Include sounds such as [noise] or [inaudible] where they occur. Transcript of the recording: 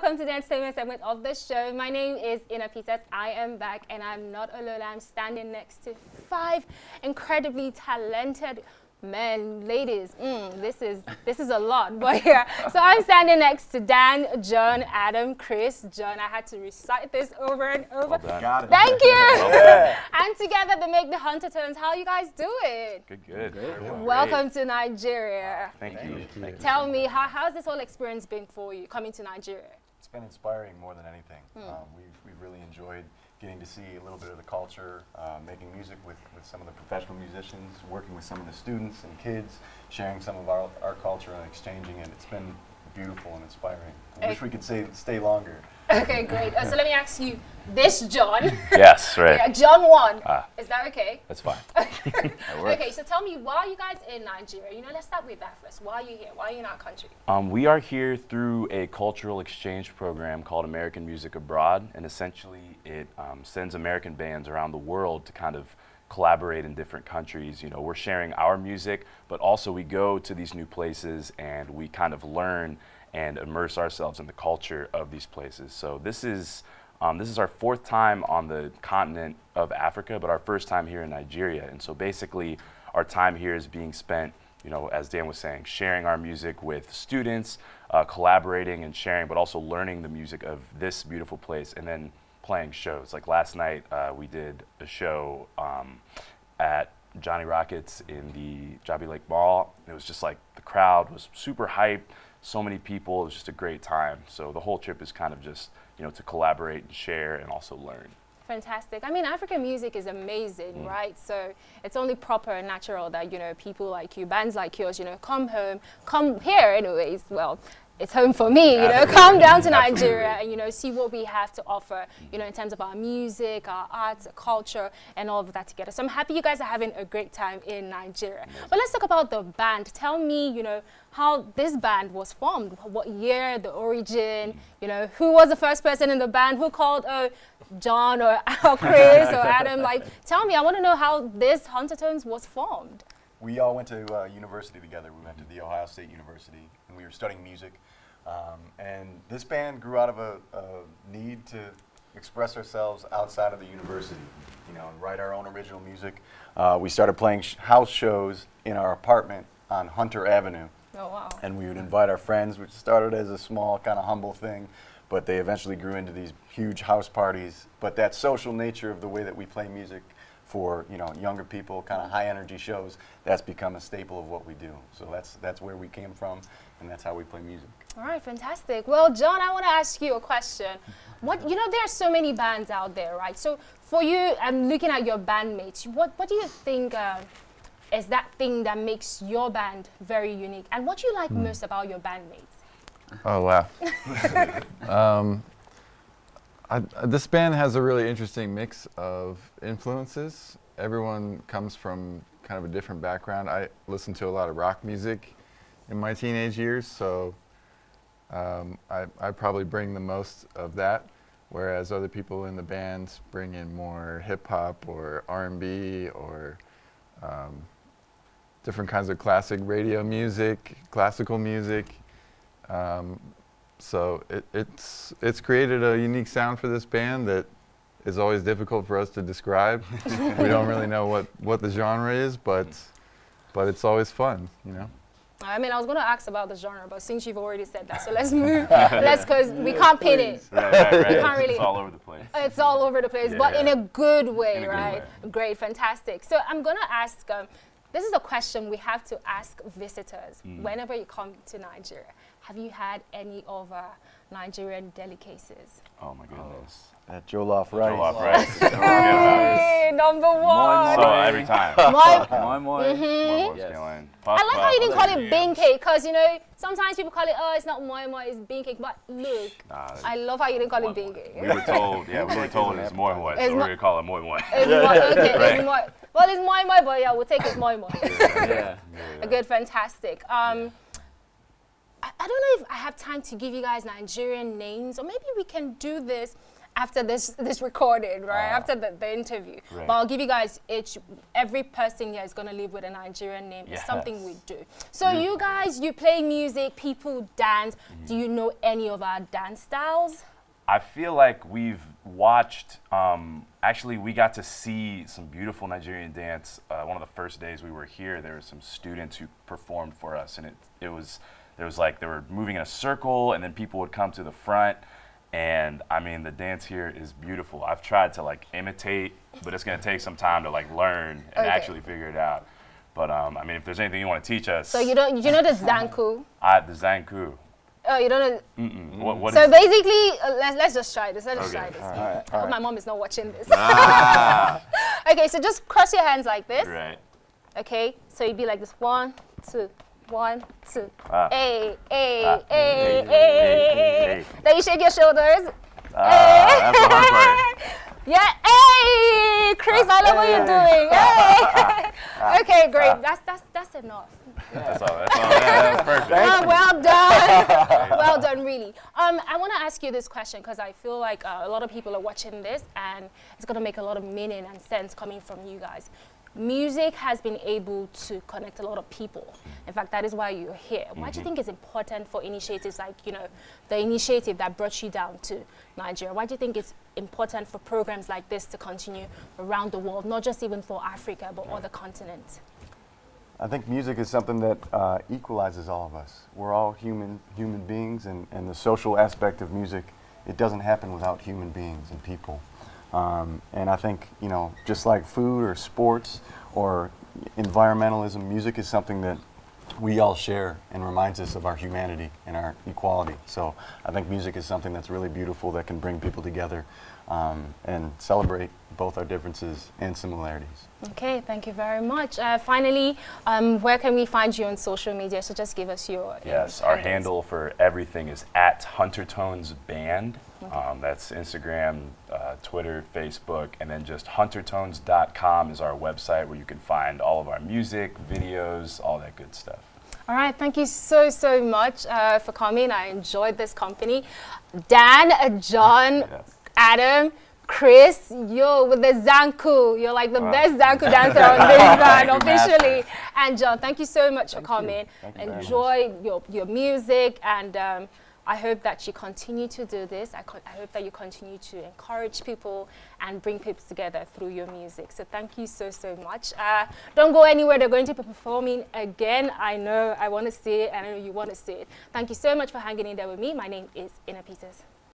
welcome to the entertainment segment of the show. My name is Ina Peters. I am back and I'm not alone. I'm standing next to five incredibly talented men, ladies. Mm, this is this is a lot, but [laughs] yeah. So I'm standing next to Dan, John, Adam, Chris, John. I had to recite this over and over. Well Got it. Thank you. Yeah. [laughs] and together they make the Huntertones. How you guys doing? Good, good. good. Welcome to Nigeria. Thank, Thank you. Thank you. Tell me, how, how's this whole experience been for you coming to Nigeria? It's been inspiring more than anything. Hmm. Um, we've, we've really enjoyed getting to see a little bit of the culture, uh, making music with, with some of the professional musicians, working with some of the students and kids, sharing some of our, our culture and exchanging it. It's been beautiful and inspiring. I wish we could say, stay longer. [laughs] Okay, great. Uh, so let me ask you, this John. yes, [laughs] right. yeah, John one. Ah, Is that okay? That's fine. [laughs] okay, so tell me, why are you guys in Nigeria? You know, let's start with that first. Why are you here? Why are you in our country? Um, we are here through a cultural exchange program called American Music Abroad, and essentially it um, sends American bands around the world to kind of collaborate in different countries. You know, we're sharing our music, but also we go to these new places and we kind of learn and immerse ourselves in the culture of these places. So this is um, this is our fourth time on the continent of Africa, but our first time here in Nigeria. And so basically, our time here is being spent, you know, as Dan was saying, sharing our music with students, uh, collaborating and sharing, but also learning the music of this beautiful place, and then playing shows. Like last night, uh, we did a show um, at Johnny Rockets in the Jabi Lake Mall. It was just like the crowd was super hyped so many people. It was just a great time. So the whole trip is kind of just, you know, to collaborate and share and also learn. Fantastic. I mean, African music is amazing, mm. right? So it's only proper and natural that, you know, people like you, bands like yours, you know, come home, come here anyways. Well, it's home for me, you know, come down to Nigeria and, you know, see what we have to offer, you know, in terms of our music, our arts, our culture, and all of that together. So I'm happy you guys are having a great time in Nigeria. But let's talk about the band. Tell me, you know, how this band was formed, what year, the origin, you know, who was the first person in the band, who called uh, John or, [laughs] or Chris or [laughs] Adam, like, tell me, I want to know how this Huntertones was formed. We all went to uh, university together. We went to the Ohio State University, and we were studying music. Um, and this band grew out of a, a, need to express ourselves outside of the university, you know, and write our own original music. Uh, we started playing sh house shows in our apartment on Hunter Avenue. Oh, wow. And we would invite our friends, which started as a small, kind of humble thing, but they eventually grew into these huge house parties. But that social nature of the way that we play music for you know younger people, kind of high energy shows, that's become a staple of what we do. So that's that's where we came from, and that's how we play music. All right, fantastic. Well, John, I want to ask you a question. What you know, there are so many bands out there, right? So for you, I'm looking at your bandmates. What what do you think uh, is that thing that makes your band very unique? And what do you like mm. most about your bandmates? Oh wow. [laughs] um, I, this band has a really interesting mix of influences. Everyone comes from kind of a different background. I listened to a lot of rock music in my teenage years, so um, I, I, probably bring the most of that, whereas other people in the band bring in more hip hop or R&B or um, different kinds of classic radio music, classical music. Um, so it, it's it's created a unique sound for this band that is always difficult for us to describe. [laughs] we don't really know what, what the genre is, but but it's always fun, you know. I mean, I was going to ask about the genre, but since you've already said that, so let's move. [laughs] let's, because we can't pin it. Right, right, right. We can't really. It's all over the place. It's all over the place, yeah, but yeah. in a good way, a right? Good way. Great, fantastic. So I'm going to ask. Um, this is a question we have to ask visitors mm. whenever you come to Nigeria. Have you had any other Nigerian delicacies? Oh my goodness. At Jollof Rice. Jollof Rice. [laughs] hey, number one. So every time. [laughs] Moi moi. Mm-hmm. Yes. I like how you didn't call it bean cake because, you know, sometimes people call it, oh, it's not moi moi, it's bean cake. But look, nah, I love how you didn't call it bean cake. We were told, yeah, we were told it's moi moi, so we're going to call it moi moi. It's moi, okay, right. it's moi. Well, it's moi moi, but yeah, we'll take it moi moi. yeah. [laughs] yeah. yeah. Good, fantastic. Um, I, I don't know if I have time to give you guys Nigerian names, or maybe we can do this after this this recording, right? Ah. after the, the interview. Right. But I'll give you guys each. Every person here is gonna live with a Nigerian name. It's something we do. So you guys, you play music, people dance. Do you know any of our dance styles? I feel like we've watched. Um, actually, we got to see some beautiful Nigerian dance. Uh, one of the first days we were here, there were some students who performed for us, and it it was there was like they were moving in a circle, and then people would come to the front. And I mean, the dance here is beautiful. I've tried to like imitate, but it's gonna take some time to like learn and Okay. actually figure it out. But um, I mean, if there's anything you want to teach us, So you don't, you know the Zanku? I, the Zanku. Oh, you don't know. Mm-mm. What, what So basically, uh, let's, let's just try this. Let's just try this. All right. I All hope my mom is not watching this. Ah, [laughs] okay, so just cross your hands like this. right. Okay, so you'd be like this one, two, one, two. Ah. Hey, hey, Ah. hey, Hey. Then you shake your shoulders. Ah, that's the hard part. [laughs] Yeah, hey, Chris, I love what you're doing. [laughs] Hey. okay, great. That's that's that's enough. That's all. That's all. That's perfect. Oh, well done. [laughs] well done, really. Um, I want to ask you this question because I feel like uh, a lot of people are watching this and it's going to make a lot of meaning and sense coming from you guys. Music has been able to connect a lot of people. In fact, that is why you're here. Why do you think it's important for initiatives like, you know, the initiative that brought you down to Nigeria? Why do you think it's important for programs like this to continue around the world, not just even for Africa, but other continents? I think music is something that uh, equalizes all of us. We're all human human beings, and, and the social aspect of music, it doesn't happen without human beings and people. Um, and I think, you know, just like food or sports or environmentalism, music is something that we all share and reminds us of our humanity and our equality. So I think music is something that's really beautiful that can bring people together um, and celebrate both our differences and similarities. Okay, thank you very much. Uh, finally, um, where can we find you on social media? So just give us your Yes, our handle for everything is at Huntertones Band. Um, that's Instagram, uh, Twitter, Facebook, and then just huntertones.com is our website where you can find all of our music, videos, all that good stuff. All right, thank you so, so much uh, for coming. I enjoyed this company. Dan, John, Yes. Adam, Chris, yo, with the Zanku. You're like the Wow. best Zanku [laughs] dancer on this band officially. And John, thank you so much for Thank you. coming. You. Enjoy your, your music and um, I hope that you continue to do this. I, I hope that you continue to encourage people and bring people together through your music. So thank you so, so much. Uh, don't go anywhere. They're going to be performing again. I know I want to see it and I know you want to see it. Thank you so much for hanging in there with me. My name is Ina Peters.